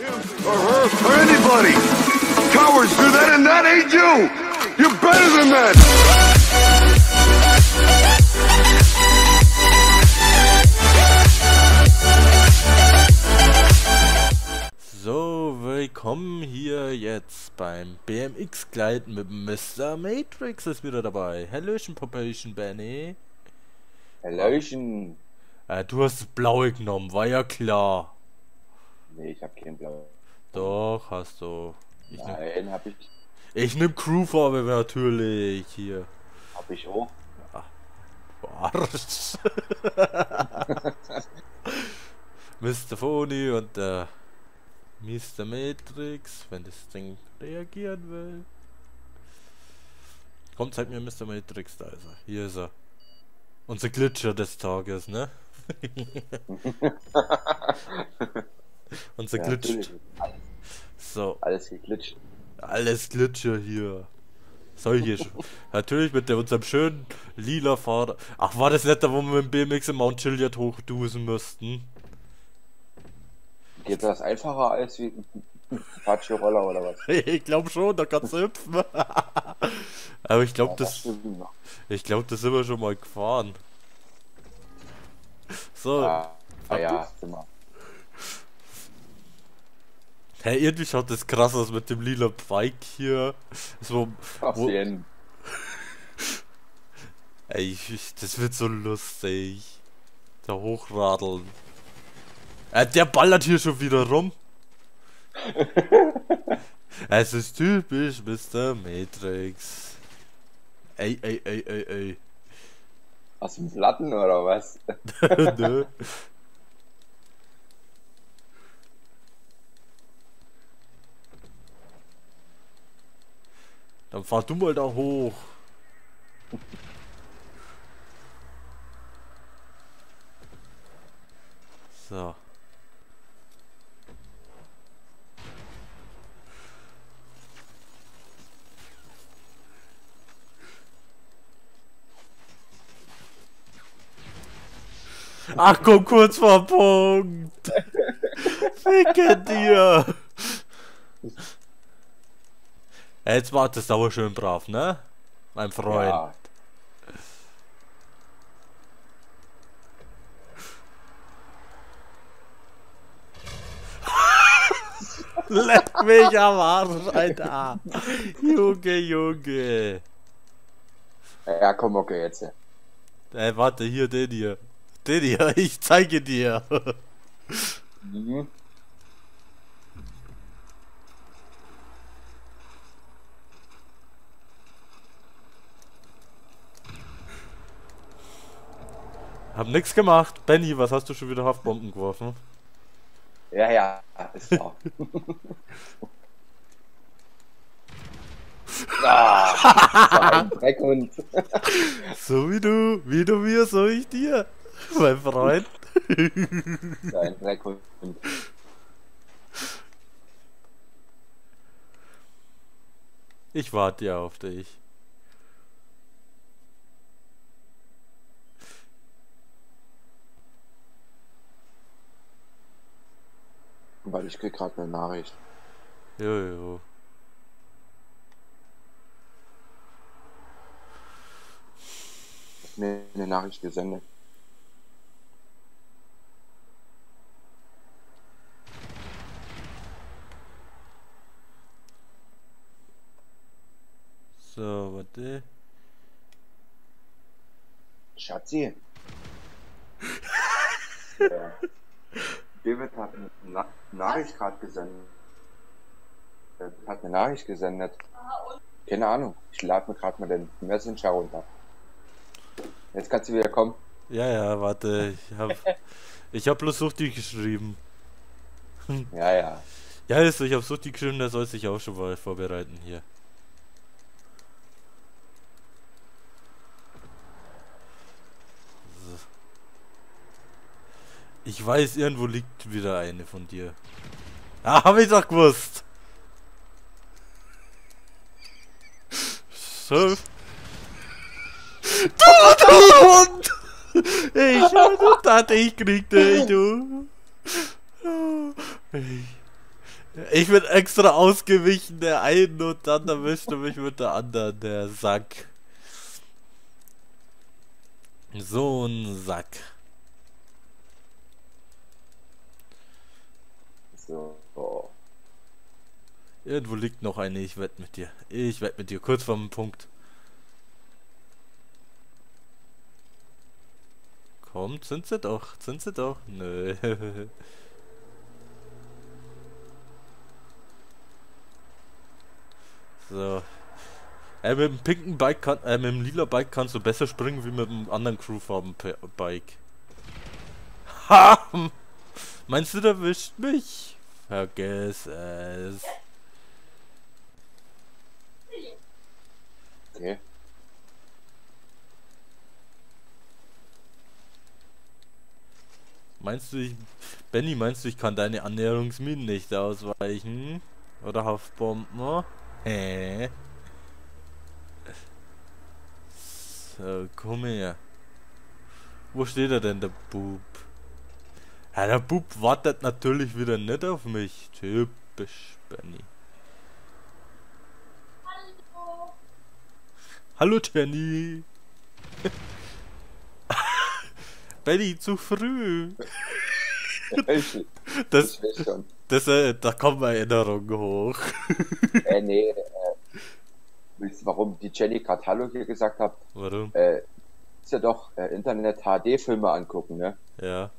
or her or anybody. Cowards do that and that ain't you. You're better than that. So, willkommen hier jetzt beim BMX-Gleiten mit Mr. Matrix ist wieder dabei. Hallöchen, Popation Benny. Hallöchen. Äh, du hast das Blaue genommen, war ja klar. Nee, ich hab kein Blau. Doch, hast du. Ich nehm, Nein, hab ich, ich nehm Crewfarbe natürlich hier. hab ich auch. Arsch. Mr. Phony und der Mr. Matrix, wenn das Ding reagieren will. Komm, zeig mir Mr. Matrix, da ist er. Hier ist er. Unser Glitscher des Tages, ne? Unser Ja, Glitch. natürlich. Alles, So, alles geglitscht. alles Glitscher hier. Solche. Sch- Natürlich mit der, unserem schönen lila Fahrer. Ach, war das nicht da, wo wir mit dem BMX im Mount Chiliad hochdusen müssten? Geht das einfacher als wie ein Apache-Roller oder was? Ich glaube schon, da kannst du hüpfen. Aber ich glaube, Ja, das, noch. ich glaube, das sind wir schon mal gefahren. So, Ja, ah, ja, sind wir. Hey, irgendwie schaut das krass aus mit dem lila Bike hier. So, jeden. ey, ich- das wird so lustig. Da hochradeln. Äh, der ballert hier schon wieder rum. es ist typisch Mr. Matrix. Ey, ey, ey, ey, ey. Aus dem Platten oder was? Nö. Dann fahr du mal da hoch. So. Ach komm, kurz vor Punkt. Ficke dir. Ja, Jetzt wartest du aber schön brav, ne? Mein Freund. Ja. Leck mich am Arsch, Alter. Junge, Junge. ja, komm, okay, jetzt. Ey, warte, hier, den hier. Den hier, ich zeige dir. Mhm. Hab nix gemacht. Benny, was hast du schon wieder Haftbomben geworfen? Ja, ja, ist klar. ah, Dreckhund. So wie du, wie du mir, so ich dir. Mein Freund. So ein Dreckhund. Ich warte ja auf dich. Weil ich krieg gerade eine Nachricht. Jojo. Mir eine Nachricht gesendet. So, warte. Schatzi. ja. David hat eine Na Nachricht gerade gesendet. Er hat eine Nachricht gesendet. Keine Ahnung. Ich lade mir gerade mal den Messenger runter. Jetzt kannst du wieder kommen. Ja, ja, warte. Ich hab, ich hab bloß Suchti geschrieben. Ja, ja. Ja, ist so, ich hab Suchti geschrieben, der soll sich auch schon mal vorbereiten hier. So. Ich weiß, irgendwo liegt wieder eine von dir. Ah, hab ich doch gewusst. So. Du, du Hund! Ich, dachte, ich krieg dich, du. Ich. Ich bin extra ausgewichen, der einen und dann erwischte mich mit der anderen, der Sack. So ein Sack. So. Irgendwo liegt noch eine, ich wette mit dir. Ich wette mit dir, kurz vorm Punkt. Kommt, sind sie doch, sind sie doch. Nö. so. Äh, mit dem pinken Bike kann, äh, mit dem lila Bike kannst du besser springen wie mit dem anderen Crewfarben Bike. Ha! Meinst du, der erwischt mich? Vergiss es. Okay. Meinst du, ich. Benny, meinst du, ich kann deine Annäherungsminen nicht ausweichen? Oder Haftbomben? Hä? So, komm her. Wo steht er denn, der Bub? Ja, der Bub wartet natürlich wieder nicht auf mich. Typisch, Benny. Hallo, Jenny. Benny, zu früh. Das, das, äh, da kommen Erinnerungen hoch. Äh, nee, äh, wisst ihr, warum die Jenny gerade Hallo hier gesagt hat? Warum? Äh, ist ja doch äh, Internet HD-Filme angucken, ne? Ja.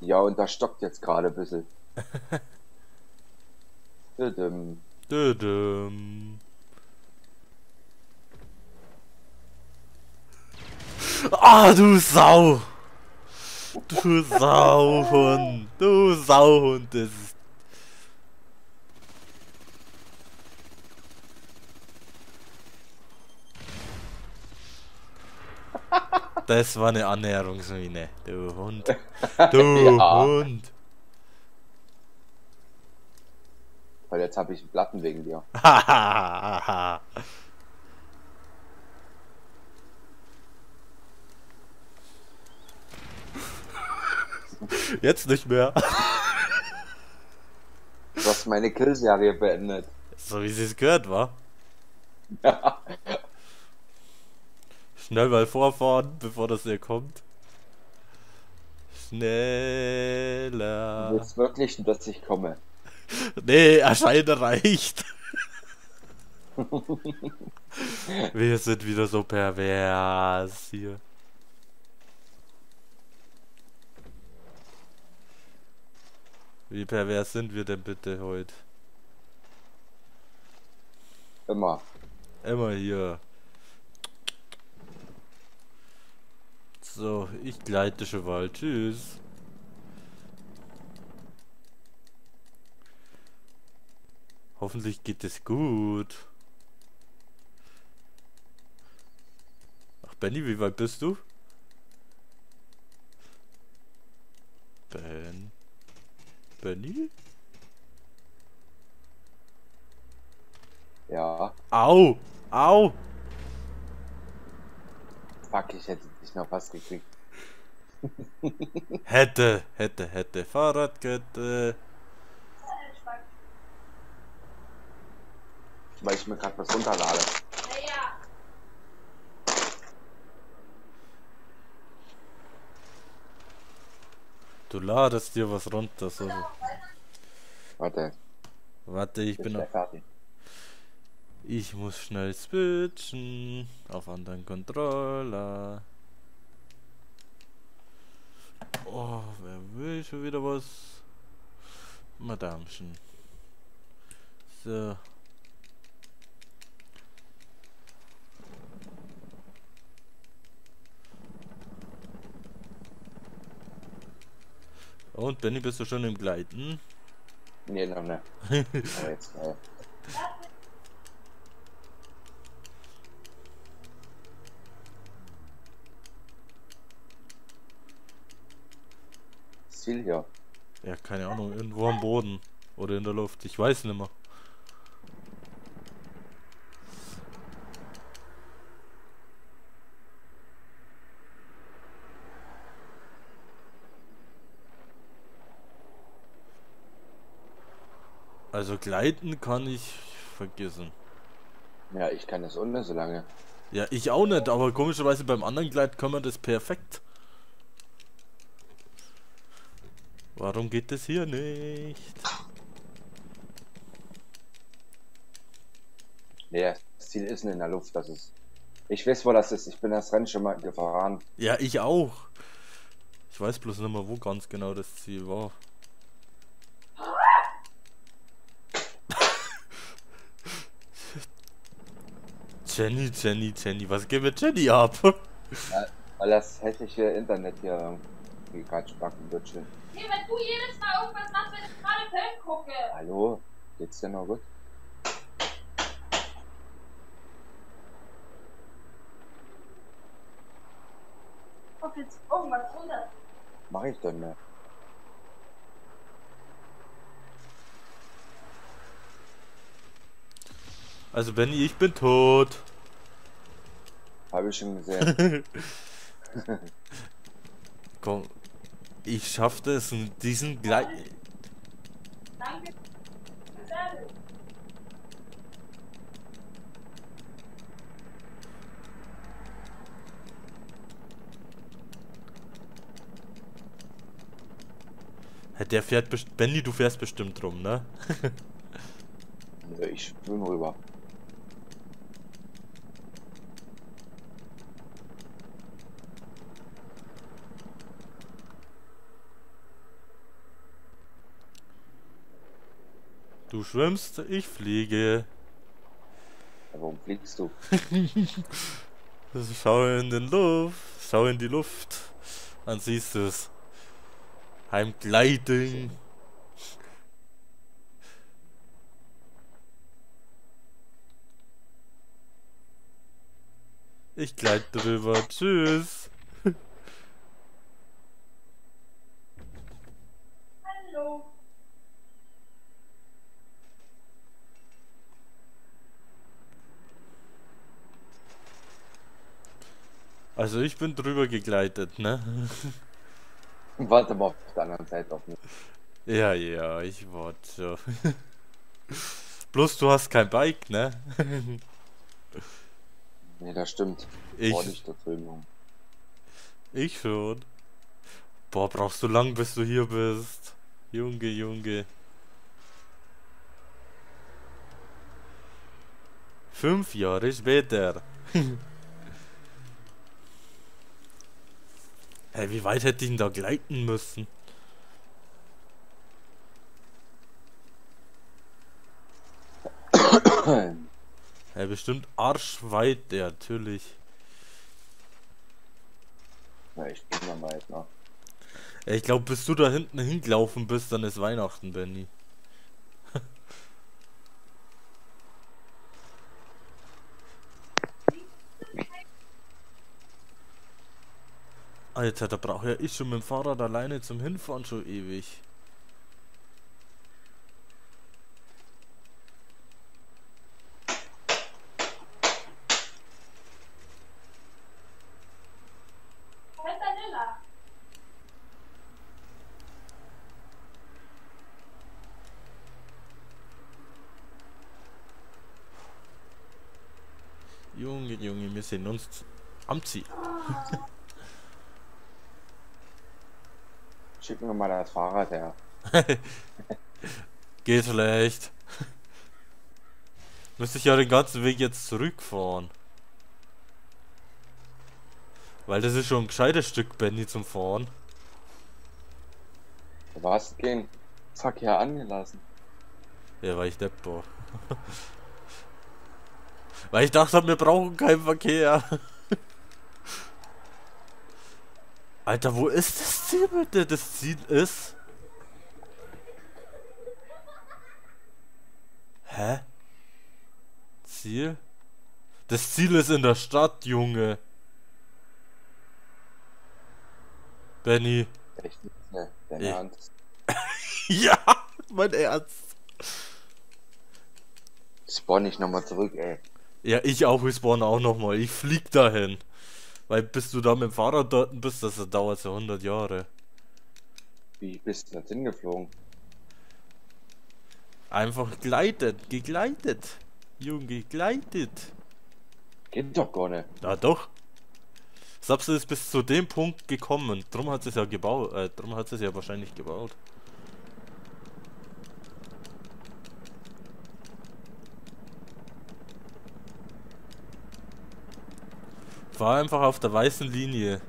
Ja, und das stockt jetzt gerade ein bisschen. Düdüm. Düdüm. Ah, du Sau! Du Sauhund! Du Sauhund! Das ist Das war eine Annäherungsmine, du Hund. Du Ja. Hund. Weil jetzt habe ich einen Platten wegen dir. Jetzt nicht mehr. Du hast meine Kill-Serie beendet. So wie sie es gehört, war. Schnell mal vorfahren, bevor das hier kommt. Du Schneller. willst wirklich, dass ich komme. Nee, erscheinen reicht. Wir sind wieder so pervers hier. Wie pervers sind wir denn bitte heute? Immer. Immer hier. So, ich gleite schon mal. Tschüss. Hoffentlich geht es gut. Ach, Benny, wie weit bist du? Ben. Benny? Ja. Au! Au! Fuck, ich hätte dich noch fast gekriegt. Hätte, hätte, hätte. Fahrradkette. Weil ich mir gerade was runterlade. Du ladest dir was runter. So. Warte, Warte, ich bin bin noch. fertig. Ich muss schnell switchen auf anderen Controller. Oh, wer will schon wieder was? Madamchen. So. Und Benny, bist du schon im Gleiten? Nee, noch ne. Aber jetzt, äh, Ziel hier. Ja, keine Ahnung, irgendwo am Boden oder in der Luft. Ich weiß nicht mehr. Also gleiten kann ich vergessen. Ja, ich kann das ohne so lange. Ja, ich auch nicht, aber komischerweise beim anderen Gleit kann man das perfekt. Warum geht das hier nicht? Nee, das Ziel ist nicht in der Luft, das ist. Ich weiß, wo das ist. Ich bin das Rennen schon mal gefahren. Ja, ich auch. Ich weiß bloß nicht mehr, wo ganz genau das Ziel war. Jenny, Jenny, Jenny, was geht mit Jenny ab? Ja, weil das hässliche Internet hier irgendwie gerade spacken wird schön. Du jedes Mal irgendwas machst, wenn ich gerade Film gucke. Hallo? Geht's dir noch gut? Ob jetzt irgendwas runter. Mach ich denn mehr? Also Benny, ich bin tot. Habe ich schon gesehen. Komm, ich schaffte es in diesen gleich. Danke. Der fährt bestimmt. Benny, du fährst bestimmt rum, ne? Ich schwimme rüber. Du schwimmst, ich fliege. Warum fliegst du? Schau in den Luft, schau in die Luft. Dann siehst du es. I'm gliding. Ich gleite drüber. Tschüss. Also ich bin drüber gegleitet, ne? Warte mal auf der anderen Seite auf mich. Ja, ja, ich warte. Bloß du hast kein Bike, ne? Nee, das stimmt. Ich- Boah, nicht. Ich schon. Boah, brauchst du lang, bis du hier bist. Junge, Junge. Fünf Jahre später. Hey, wie weit hätte ich denn da gleiten müssen? Hey, bestimmt arschweit, ja, natürlich. Ja, ich bin mal weit. Ja, ich glaube, bis du da hinten hingelaufen bist, dann ist Weihnachten, Benny. Alter, da brauche ja ich schon mit dem Fahrrad alleine zum Hinfahren schon ewig. Junge, Junge, wir sehen uns am Ziel. Schick mir mal das Fahrrad her. Geht schlecht. Müsste ich ja den ganzen Weg jetzt zurückfahren. Weil das ist schon ein gescheites Stück Benny zum Fahren. Du warst gegen Verkehr angelassen. Ja, weil ich Depp war. weil ich dachte, wir brauchen keinen Verkehr. Alter, wo ist das Ziel bitte? Das Ziel ist... Hä? Ziel? Das Ziel ist in der Stadt, Junge. Benny. Echt ne? Dein Ja. Ernst. Ja, mein Ernst. Spawn ich nochmal zurück, ey. Ja, ich auch, wir spawnen auch nochmal. Ich flieg dahin. Weil bis du da mit dem Fahrrad dort bist, das dauert so 100 Jahre. Wie bist du jetzt hingeflogen? Einfach gleitet, gegleitet. Junge, gegleitet. Geht doch gar nicht. Ja doch. Sapse ist bis zu dem Punkt gekommen. Drum hat es ja gebaut. Äh, drum hat es ja wahrscheinlich gebaut. Fahr einfach auf der weißen Linie.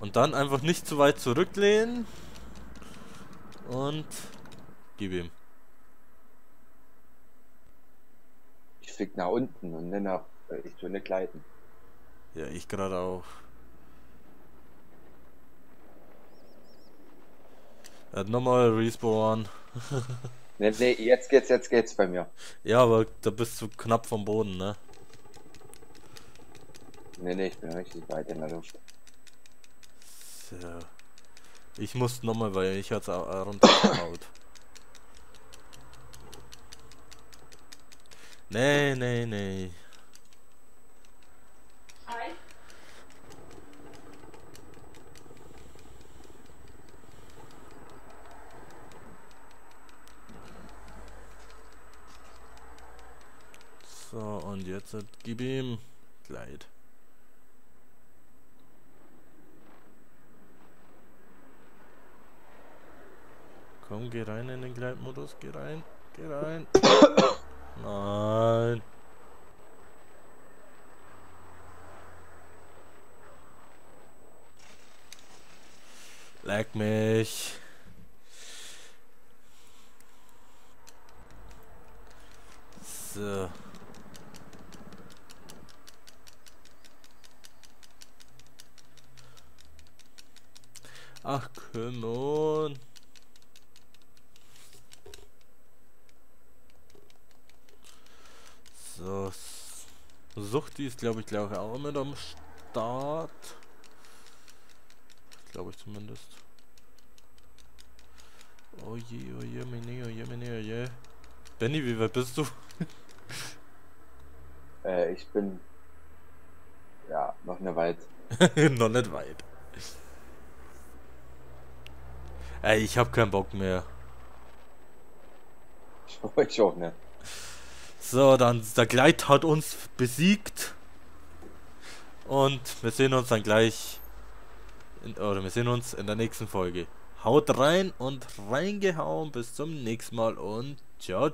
Und dann einfach nicht zu weit zurücklehnen. Und gib ihm. Ich flieg nach unten und nicht nach. äh, Ich tue nicht gleiten. Ja, ich gerade auch. Er hat nochmal Respawn. Nee, nee, jetzt geht's, jetzt geht's bei mir. Ja, aber da bist du knapp vom Boden, ne? Nee, nee, ich bin richtig weit in der Luft. So. Ich musste nochmal, weil ich hat's au- äh, runtergehaut. Nee, nee, nee. Hi. So, und jetzt gib ihm Gleit. Komm, geh rein in den Gleitmodus, geh rein, geh rein. Nein. Leck mich. So. Ach, come Suchti ist, glaube ich, glaube ich, auch mit am Start. Glaube ich zumindest. Oh je, oh je, meine, oh je, meine, oh je. Benny, wie weit bist du? Äh, ich bin. Ja, noch eine weit. Noch nicht weit. Ey, ich hab keinen Bock mehr. Ich auch nicht. So, dann der Gleit hat uns besiegt. Und wir sehen uns dann gleich. In, oder wir sehen uns in der nächsten Folge. Haut rein und reingehauen. Bis zum nächsten Mal und ciao.